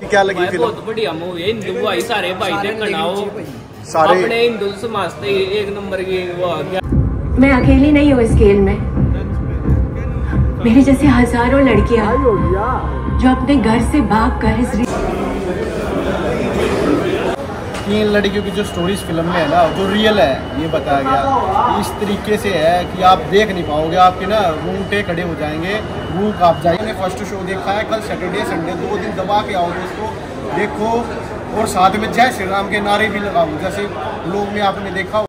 क्या लगी फ़िल्म? बहुत बढ़िया मूवी है। हिंदू भाई सारे भाई देखਣ आओ। सारे अपने हिंदू समाज से एक नंबर की वो आ गया मैं अकेली नहीं हूँ इस खेल में। मेरे जैसे हज़ारों लड़कियाँ जो अपने घर से भाग कर इस तीन लड़कियों की जो स्टोरीज फ़िल्म में है ना, जो रियल है, ये बताया गया। इस तरीके से है कि आप देख नहीं पाओगे, आपके ना रूंगटे खड़े हो जाएँगे, भूख आप जाएँगे। फ़र्स्ट शो देखा है, कल सैटरडे संडे दो दिन दबा के आओ दोस्तों, देखो। और साथ में जय श्री राम के नारे भी लगाओ, जैसे लोग में आपने देखा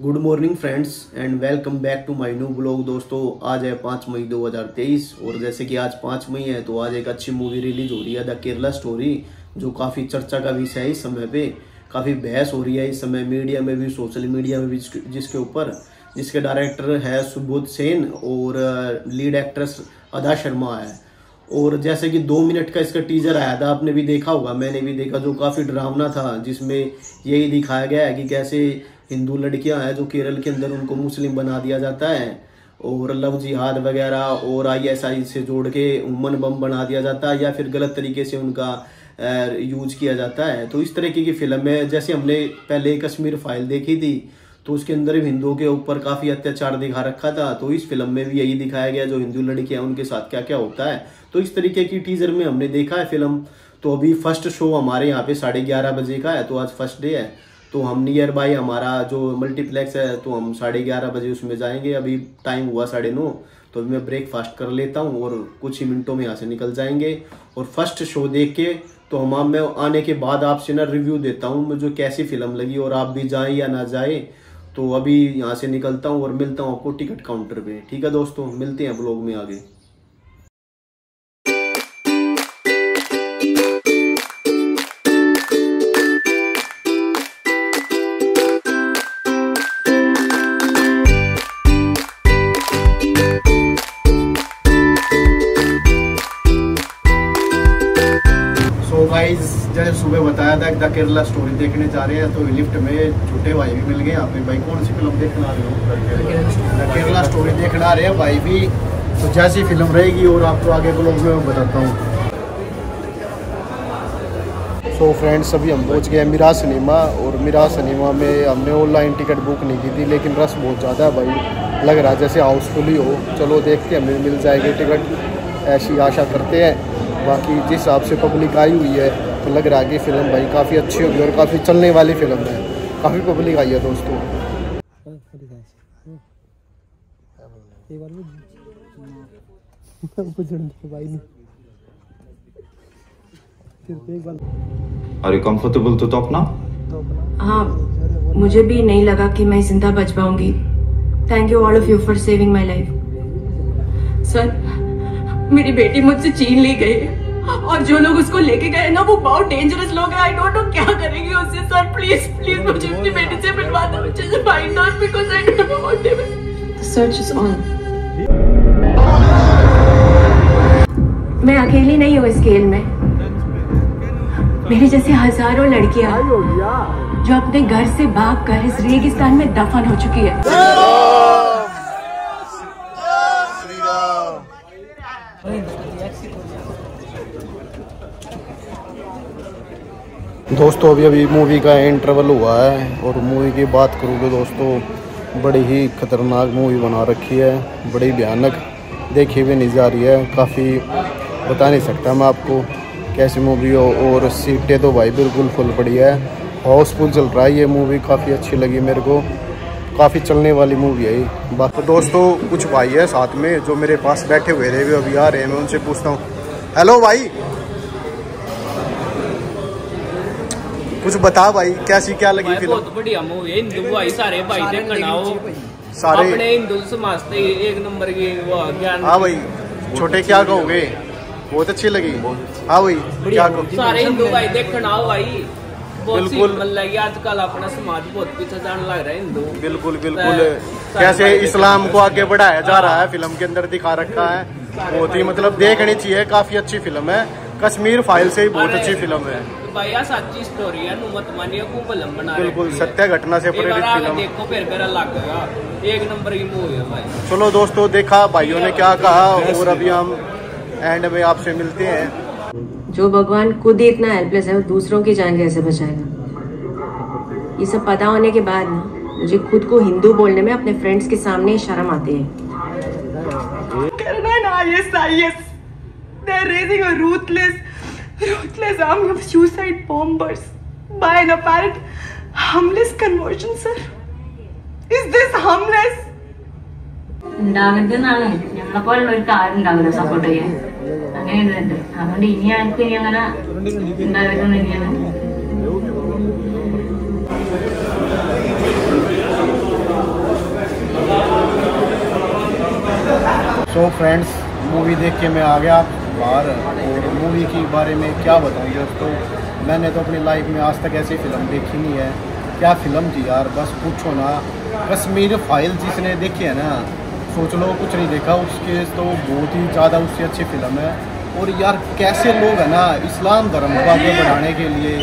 good morning friends and welcome back to my new blog दोस्तों। आज है पाँच मई 2023 और जैसे कि आज पाँच मई है तो आज एक अच्छी मूवी रिलीज़ हो रही है द केरला स्टोरी जो काफ़ी चर्चा का विषय है इस समय पे, काफ़ी बहस हो रही है इस समय मीडिया में भी, सोशल मीडिया में भी, जिसके- ऊपर, जिसके डायरेक्टर है सुबोध सेन और लीड एक्ट्रेस अदा शर्मा है। और जैसे कि दो मिनट का इसका टीजर आया था, आपने भी देखा होगा, मैंने भी देखा जो काफ़ी डरावना था, जिसमें यही दिखाया गया है कि कैसे हिंदू लड़कियाँ हैं जो केरल के अंदर उनको मुस्लिम बना दिया जाता है, और लव जिहाद वगैरह और आईएसआई से जोड़ के उमन बम बना दिया जाता है, या फिर गलत तरीके से उनका यूज़ किया जाता है। तो इस तरीके की फ़िल्म है। जैसे हमने पहले कश्मीर फ़ाइल देखी थी तो उसके अंदर भी हिंदुओं के ऊपर काफ़ी अत्याचार दिखा रखा था। तो इस फ़िल्म में भी यही दिखाया गया, जो हिंदू लड़कियाँ उनके साथ क्या क्या होता है। तो इस तरीके की टीजर में हमने देखा है फ़िल्म तो अभी फ़र्स्ट शो हमारे यहाँ पे साढ़े ग्यारह बजे का है तो आज फ़र्स्ट डे है। तो हम नियर बाय हमारा जो मल्टीप्लेक्स है तो हम साढ़े ग्यारह बजे उसमें जाएँगे। अभी टाइम हुआ साढ़े नौ तो अभी मैं ब्रेकफास्ट कर लेता हूँ और कुछ ही मिनटों में यहाँ से निकल जाएँगे। और फ़र्स्ट शो देख के तो हम मैं आने के बाद आपसे ना रिव्यू देता हूँ, मुझे कैसी फ़िल्म लगी और आप भी जाएँ या ना जाए तो अभी यहाँ से निकलता हूँ और मिलता हूँ आपको टिकट काउंटर पे। ठीक है दोस्तों, मिलते हैं ब्लॉग में आगे। बताया था द केरला स्टोरी देखने जा रहे हैं तो लिफ्ट में छोटे भाई भी मिल गए यहाँ पे भाई कौन सी फ़िल्म देखने आ रहे हो द केरला स्टोरी देखने आ रहे हैं भाई भी तो जैसी फ़िल्म रहेगी और आपको आगे ब्लॉग में बताता हूँ सो फ्रेंड्स अभी हम पहुँच गए मिरा सिनेमा और मिरा सिनेमा में हमने ऑनलाइन टिकट बुक नहीं की थी लेकिन रस बहुत ज़्यादा है भाई लग रहा है जैसे हाउसफुल ही हो चलो देखते हैं हमें मिल जाएगी टिकट ऐसी आशा करते हैं बाकी जिस हिसाब से पब्लिक आई हुई है तो लग रहा है कि फ़िल्म भाई काफ़ी अच्छी होगी और काफ़ी चलने वाली फ़िल्म है। काफ़ी पब्लिक आई है दोस्तों। Are you comfortable to talk हाँ मुझे भी नहीं लगा कि मैं ज़िंदा बच पाऊँगी। Thank you all of you for saving my life sir मेरी बेटी मुझसे छीन ली गई है। और जो लोग उसको लेके गए ना, वो बहुत डेंजरस लोग हैं। आई डोंट नो क्या करेंगे उससे सर प्लीज़ प्लीज़ मुझे अपनी बेटी से मिलवा दो, मुझे से find out because I don't know what the search is on मैं अकेली नहीं हूँ इस खेल में। मेरी जैसे हज़ारों लड़कियाँ जो अपने घर से भाग कर इस रेगिस्तान में दफन हो चुकी है। दोस्तों, अभी अभी मूवी का इंटरवल हुआ है और मूवी की बात करूँ तो दोस्तों, बड़ी ही खतरनाक मूवी बना रखी है, बड़ी भयानक। देखी भी नहीं जा रही है, काफ़ी बता नहीं सकता मैं आपको कैसी मूवी हो, और सीटें तो भाई बिल्कुल फुल पड़ी है। हाउसफुल चल रहा है ये मूवी काफ़ी अच्छी लगी मेरे को। काफ़ी चलने वाली मूवी है बाकी दोस्तों, कुछ भाई है साथ में जो मेरे पास बैठे हुए वे अभी आ रहे हैं, मैं उनसे पूछता हूँ। हेलो भाई। कुछ बता भाई कैसी क्या लगी फ़िल्म? बहुत बढ़िया मूवी है हिंदू भाई सारे भाई देखਣ आओ। सारे अपने हिंदू समाज से एक नंबर की वो गया हाँ भाई छोटे क्या कहोगे? बहुत अच्छी लगी। हाँ भाई क्या सारे हिंदू भाई देखਣ आओ भाई। बिल्कुल। मन आजकल अपना समाज बहुत पीछे जाने लग रहा है हिंदू। बिल्कुल बिल्कुल। कैसे इस्लाम को आगे बढ़ाया जा रहा है फ़िल्म के अंदर दिखा रखा है। बहुत ही मतलब देखनी चाहिए काफ़ी अच्छी फ़िल्म है। कश्मीर फ़ाइल से ही बहुत अच्छी फ़िल्म है। सच्ची स्टोरी है मत मानिए को बना बिल्कुल सत्य घटना से प्रेरित फ़िल्म देखो फिर मेरा लगेगा एक नंबर की मूवी है भाई। चलो दोस्तों देखा भाइयों ने क्या कहा और अभी हम एंड में आपसे मिलते हैं। जो भगवान खुद ही इतना हेल्पलेस है वो दूसरों की जान कैसे बचाएगा? ये सब पता होने के बाद ना मुझे खुद को हिंदू बोलने में अपने फ्रेंड्स के सामने ही शर्म आती है। Colonel and ISIS, they're raising a ruthless, ruthless army of suicide bombers by an apparent harmless conversion, sir. Is this harmless? ഉണ്ടാകരുതെന്നാണ് ഞങ്ങളെ പോലുള്ള ഒരു കാര്യം ഉണ്ടാവില്ല സപ്പോർട്ട് ചെയ്യാൻ അങ്ങനെ ഇതുണ്ട് അതുകൊണ്ട് ഇനി ആർക്കും ഇനി അങ്ങനെ ഉണ്ടാകരുതെന്ന് തന്നെയാണ് सो फ्रेंड्स मूवी देख के मैं आ गया बाहर और मूवी के बारे में क्या बताऊँ दोस्तों मैंने तो अपनी लाइफ में आज तक ऐसी फ़िल्म देखी नहीं है। क्या फ़िल्म थी यार? बस पूछो ना। कश्मीर फ़ाइल जिसने देखी है ना, सोच लो, कुछ नहीं देखा उसके तो बहुत ही ज़्यादा उससे अच्छी फ़िल्म है। और यार, कैसे लोग है ना, इस्लाम धर्म को आगे बढ़ाने के लिए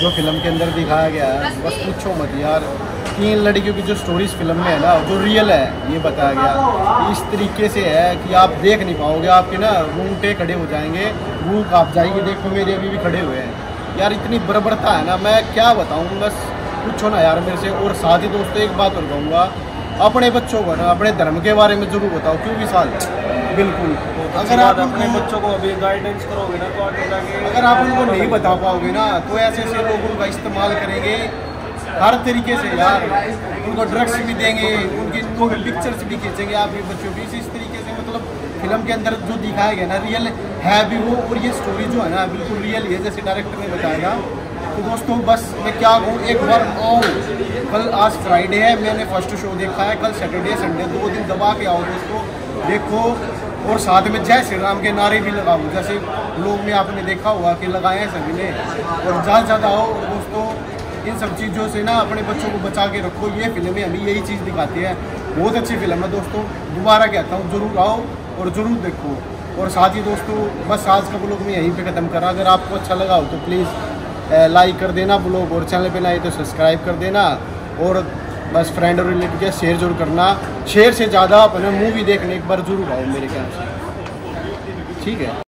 जो फ़िल्म के अंदर दिखाया गया है, बस पूछो मत यार। तीन लड़कियों की जो स्टोरीज फ़िल्म में है ना जो रियल है ये बताया गया। इस तरीके से है कि आप देख नहीं पाओगे आपके ना रूंगटे खड़े हो जाएँगे रूह काँप जाएगी। देखो मेरे अभी भी खड़े हुए हैं। यार इतनी बर्बरता है ना मैं क्या बताऊँ बस पूछो ना यार मेरे से। और साथ ही दोस्तों एक बात और कहूँगा अपने बच्चों को ना अपने धर्म के बारे में ज़रूर बताओ क्यों विशाल? बिल्कुल। अगर आप अपने बच्चों को अभी गाइडेंस करोगे ना तो आगे जाके अगर आप उनको नहीं बता पाओगे ना तो ऐसे ऐसे लोग उनका इस्तेमाल करेंगे हर तरीके से यार, उनको ड्रग्स भी देंगे, उनकी उनको पिक्चर्स भी खींचेंगे आप ये बच्चों की। इस तरीके से मतलब फ़िल्म के अंदर जो दिखाया गया ना रियल है भी वो और ये स्टोरी जो है ना, बिल्कुल रियल ही जैसे डायरेक्टर ने बताया तो दोस्तों, बस मैं क्या कहूँ, एक बार आओ। कल आज फ्राइडे है, मैंने फ़र्स्ट शो देखा है, कल सैटरडे संडे दो दिन दबा के आओ दोस्तों। देखो, और साथ में जय श्री राम के नारे भी लगाओ, जैसे लोग में आपने देखा होगा कि लगाए हैं सभी ने। और ज़्यादा ज़्यादा आओ और दोस्तों इन सब चीज़ों से ना अपने बच्चों को बचा के रखो। ये फ़िल्में हमें यही चीज़ दिखाती है। बहुत अच्छी फ़िल्म है दोस्तों। दोबारा कहता हूँ, ज़रूर आओ और ज़रूर देखो। और साथ ही दोस्तों, बस आज का ब्लॉग मैं यहीं पे ख़त्म करा अगर आपको अच्छा लगा हो तो प्लीज़ लाइक कर देना ब्लॉग। और चैनल पे नए तो सब्सक्राइब कर देना। और बस फ्रेंड और रिलेटिव के शेयर ज़रूर करना। शेयर से ज़्यादा अपने मूवी देखने एक बार ज़रूर आओ मेरे ख्याल से। ठीक है?